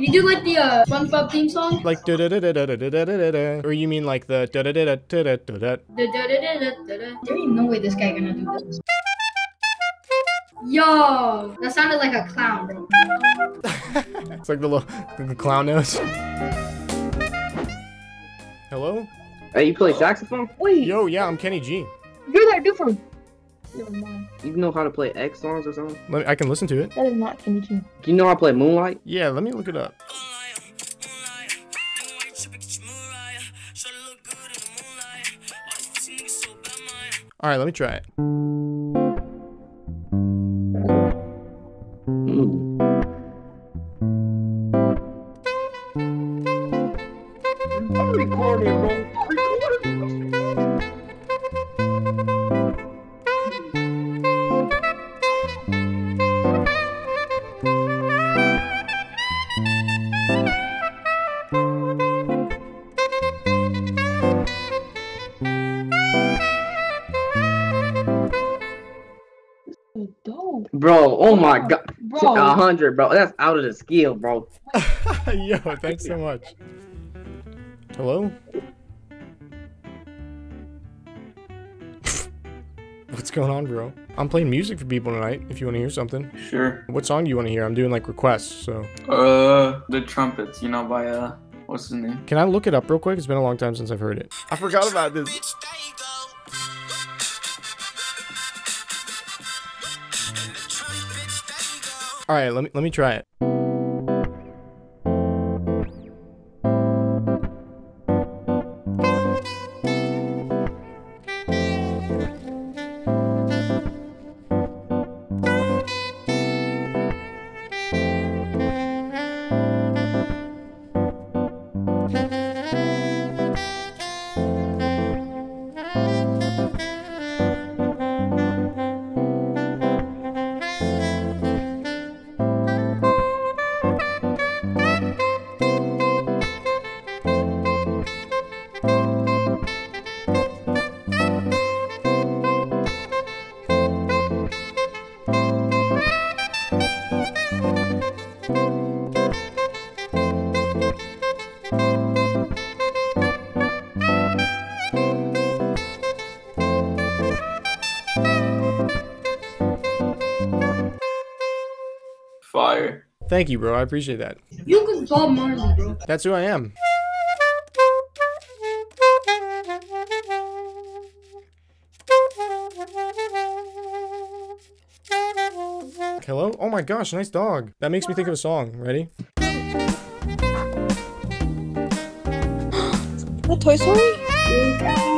Can you do like the uh, SpongeBob theme song? Like da da da da da da da da da da, Or you mean like the da da da da da da da da Da-da-da-da-da-da. There ain't no way this guy gonna do this. Yo, that sounded like a clown, bro. It's like the little the clown nose. Hello? Hey, you play saxophone? Wait, Yo, yeah, I'm Kenny G. you're that dude from. Never mind. You know how to play X songs or something? Let me, I can listen to it. That is not Kenny G. Do you know how to play Moonlight? Yeah, let me look it up. All right, let me try it. Bro, oh my god. A bro. hundred, bro. That's out of the skill, bro. Yo, thanks so much. Hello? What's going on, bro? I'm playing music for people tonight if you want to hear something. Sure. What song do you want to hear? I'm doing like requests, so. Uh, the trumpets, you know, by uh, what's his name? Can I look it up real quick? It's been a long time since I've heard it. I forgot about this. All right, let me let me try it. Thank you, bro. I appreciate that. You can Bob Marley, bro. That's who I am. Hello? Oh my gosh, nice dog. That makes me think of a song. Ready? That Toy Story?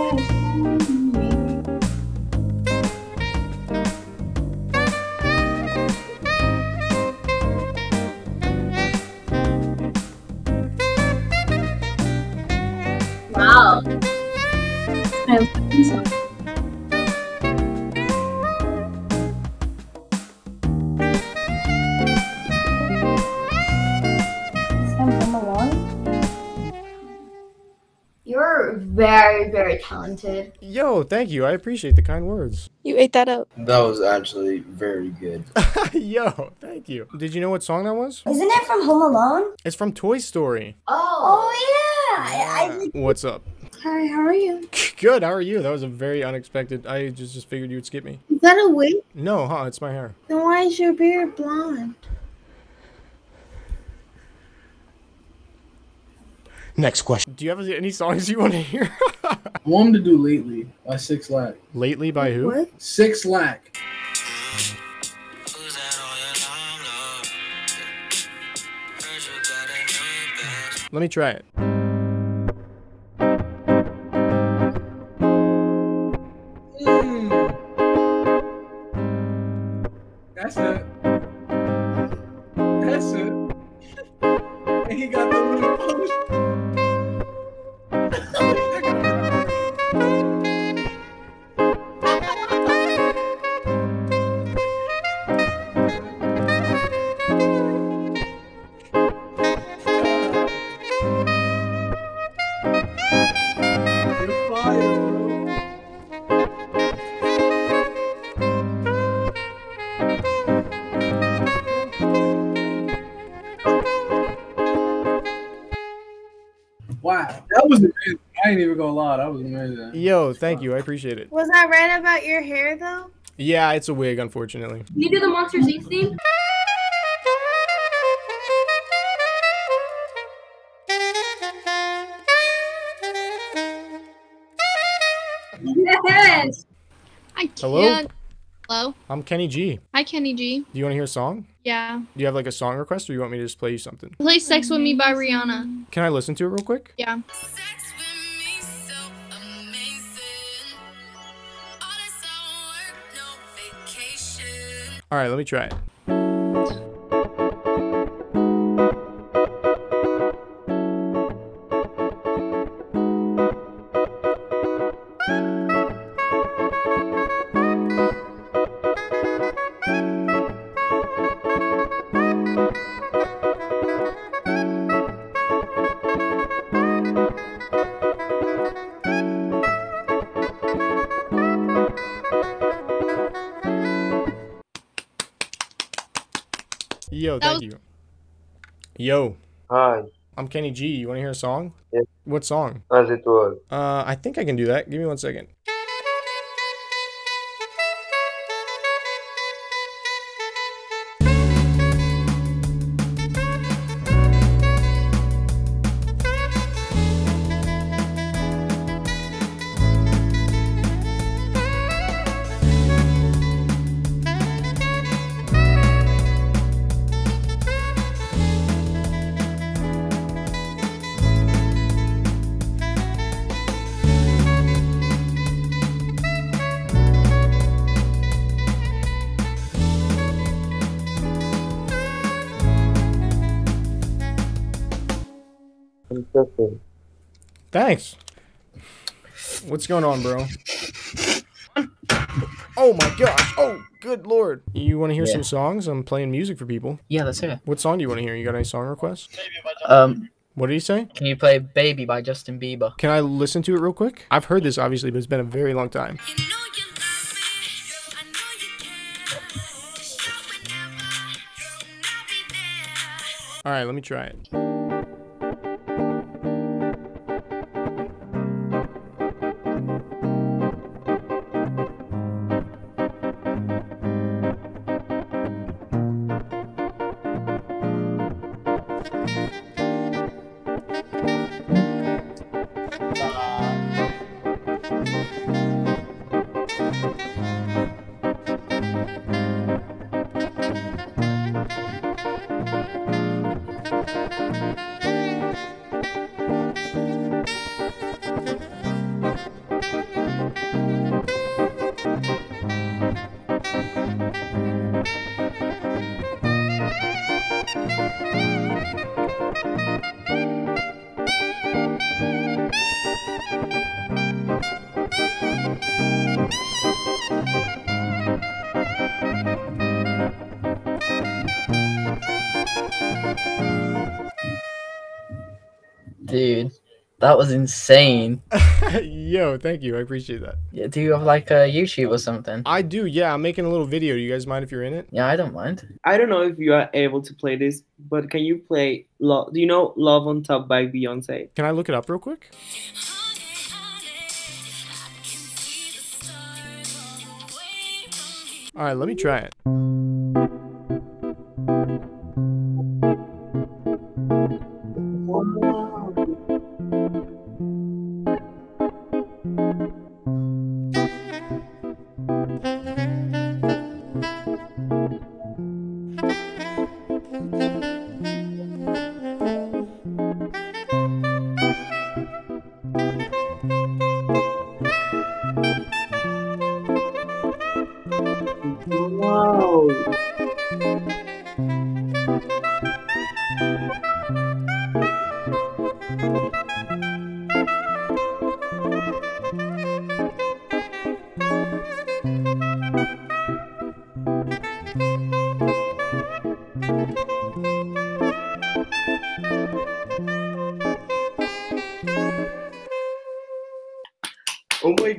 You're very, very talented. Yo, thank you. I appreciate the kind words. You ate that up. That was actually very good. Yo, thank you. Did you know what song that was? Isn't it from Home Alone? It's from Toy Story. Oh, Oh, yeah. I, I, What's up? hi, how are you? Good. How are you? That was a very unexpected. I just just figured you would skip me. Is that a wig? No, huh? It's my hair. Then why is your beard blonde? Next question. Do you have any songs you want to hear? I wanted to do Lately by 6LACK. Lately by who? What? 6LACK. Let me try it. Hmm. That's it. That's it. And he got the little was amazing. I ain't even gonna lie, that was amazing. Yo, thank you. I appreciate it. Was I right about your hair though? Yeah, it's a wig, unfortunately. Can you do the Monsters Inc. theme? Yes. I Hello? Can't. Hello. I'm Kenny G. Hi, Kenny G. Do you want to hear a song? Yeah. Do you have like a song request or you want me to just play you something? Play Sex With Me by Rihanna. Can I listen to it real quick? Yeah. All right, let me try it. Yo, That thank you. Yo, Hi, I'm Kenny G. You want to hear a song? Yeah. What song? as it was. Uh, I think I can do that. Give me one second. Interesting. Thanks. What's going on, bro? Oh my gosh. Oh, good lord. You want to hear Yeah. some songs? I'm playing music for people. Yeah, let's hear it. What song do you want to hear? You got any song requests? Um, What did he say? can you play "Baby" by Justin Bieber? Can I listen to it real quick? I've heard this obviously, but it's been a very long time. All right, let me try it. Dude, that was insane. Yo, thank you. I appreciate that. Yeah, do you have like a YouTube or something? I do. Yeah, I'm making a little video. Do you guys mind if you're in it? Yeah, I don't mind. I don't know if you are able to play this, but can you play Love? Do you know Love on Top by Beyonce? Can I look it up real quick? All right, let me try it.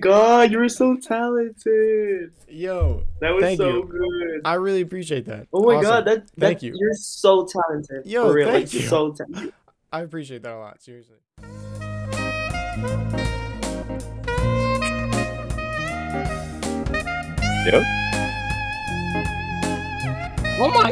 Oh my god, you're so talented. Yo, That was Thank so you. good. I really appreciate that. Oh my Awesome. god, that, that Thank you. You're so talented. Yo, For real, thank like, you. so talented. I appreciate that a lot. Seriously. Yep. Oh my